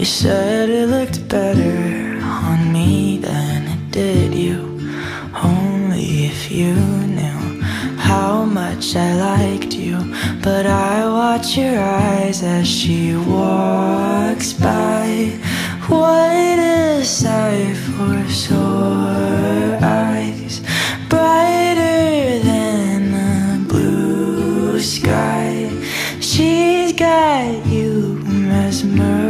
You said it looked better on me than it did you. Only if you knew how much I liked you. But I watch your eyes as she walks by. What a sight for sore eyes. Brighter than the blue sky. She's got you mesmerized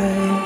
away.